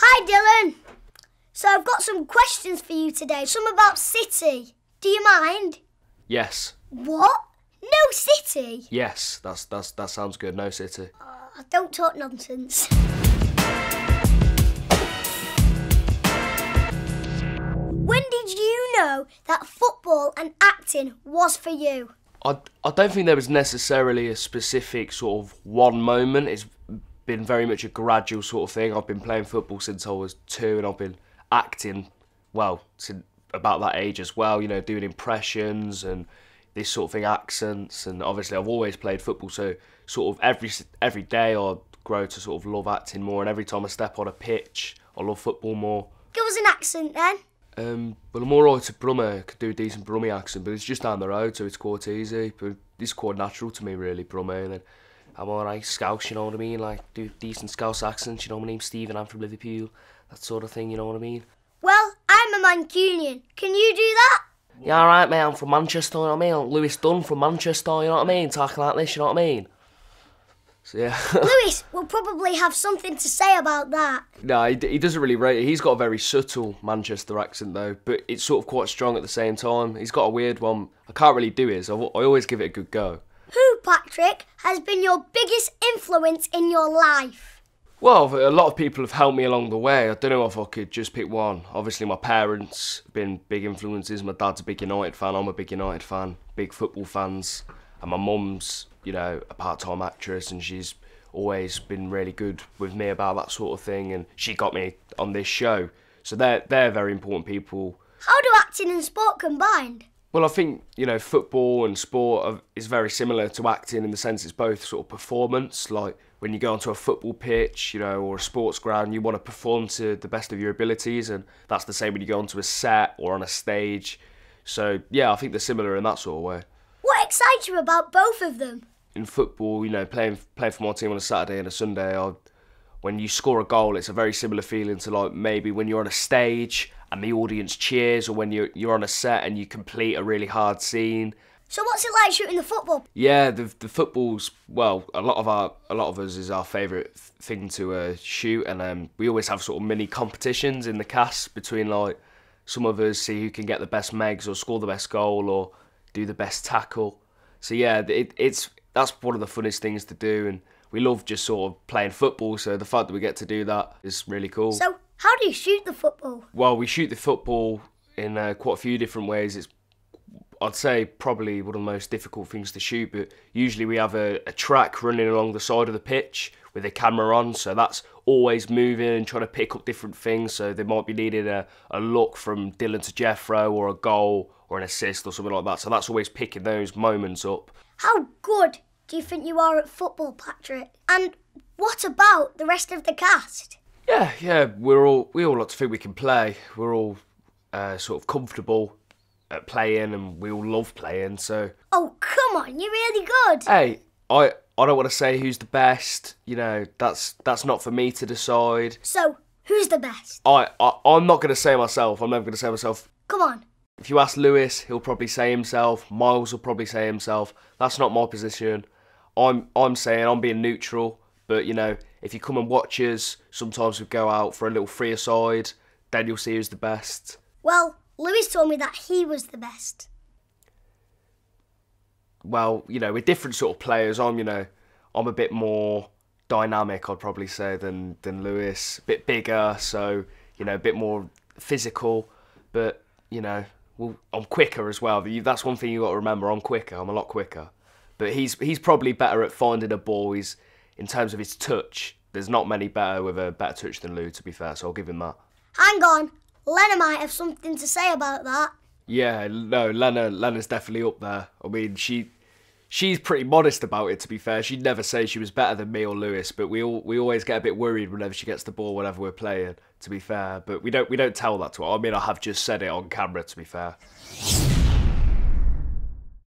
Hi, Dillon. So I've got some questions for you today, some about City. Do you mind? Yes. What? No City? Yes, that's that's that sounds good. No city. Uh, don't talk nonsense. When did you know that football and acting was for you? I, I don't think there was necessarily a specific sort of one moment. It's been very much a gradual sort of thing. I've been playing football since I was two, and I've been acting, well, since about that age as well. You know, doing impressions and this sort of thing, accents, and obviously I've always played football, so sort of every every day I grow to sort of love acting more, and every time I step on a pitch, I love football more. Give us an accent then. Um, well, I'm alright to Brummer, I could do a decent Brummy accent, but it's just down the road, so it's quite easy. But it's quite natural to me, really, Brummer. And then I'm alright, Scouse, you know what I mean? Like, do decent Scouse accents, you know, my name's Stephen, I'm from Liverpool, that sort of thing, you know what I mean? Well, I'm a Mancunian. Can you do that? Yeah, alright, mate, I'm from Manchester, you know what I mean? Louis Dunn from Manchester, you know what I mean? Talking like this, you know what I mean? So, yeah. Louis will probably have something to say about that. No, he, he doesn't really rate it. He's got a very subtle Manchester accent, though, but it's sort of quite strong at the same time. He's got a weird one. I can't really do his. I, I always give it a good go. Patrick, has been your biggest influence in your life? Well, a lot of people have helped me along the way. I don't know if I could just pick one. Obviously, my parents have been big influences. My dad's a big United fan. I'm a big United fan. Big football fans. And my mum's you know, a part-time actress, and she's always been really good with me about that sort of thing. And she got me on this show, so they're they're very important people. How do acting and sport combined? Well, I think you know football and sport is very similar to acting in the sense it's both sort of performance. Like when you go onto a football pitch, you know, or a sports ground, you want to perform to the best of your abilities, and that's the same when you go onto a set or on a stage. So yeah, I think they're similar in that sort of way. What excites you about both of them? in football, you know, playing playing for my team on a Saturday and a Sunday, I, when you score a goal, it's a very similar feeling to like maybe when you're on a stage and the audience cheers, or when you're you're on a set and you complete a really hard scene. So what's it like shooting the football? Yeah, the the football's well, a lot of our a lot of us is our favourite thing to uh, shoot, and um, we always have sort of mini competitions in the cast between like some of us see who can get the best megs or score the best goal or do the best tackle. So yeah, it, it's that's one of the funnest things to do, and we love just sort of playing football. So the fact that we get to do that is really cool. So how do you shoot the football? Well, we shoot the football in uh, quite a few different ways. It's I'd say probably one of the most difficult things to shoot, but usually we have a, a, track running along the side of the pitch with a camera on, so that's always moving and trying to pick up different things. So they might be needing a, a look from Dillon to Jeffro or a goal or an assist or something like that. So that's always picking those moments up. How good do you think you are at football, Patrick? And what about the rest of the cast? Yeah, yeah, we're all we all like to think we can play. We're all uh, sort of comfortable at playing, and we all love playing. So. Oh come on, you're really good. Hey, I I don't want to say who's the best. You know, that's that's not for me to decide. So who's the best? I, I I'm not going to say myself. I'm never going to say myself. Come on. If you ask Louis, he'll probably say himself. Miles will probably say himself. That's not my position. I'm I'm saying I'm being neutral, but you know, if you come and watch us, sometimes we go out for a little free aside, then you'll see who's the best. Well, Louis told me that he was the best. Well, you know, we're different sort of players. I'm, you know, I'm a bit more dynamic, I'd probably say, than than Louis. A bit bigger, so you know, a bit more physical. But you know, well, I'm quicker as well. That's one thing you got to remember. I'm quicker. I'm a lot quicker but he's he's probably better at finding a ball. He's in terms of his touch. There's not many better with a better touch than Lou, to be fair. So I'll give him that. Hang on, Lena might have something to say about that. Yeah, no, Lena Lena's definitely up there. I mean, she she's pretty modest about it. To be fair, she'd never say she was better than me or Louis, but we all we always get a bit worried whenever she gets the ball whenever we're playing. To be fair, but we don't we don't tell that to her. I mean, I have just said it on camera. To be fair.